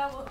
bravo.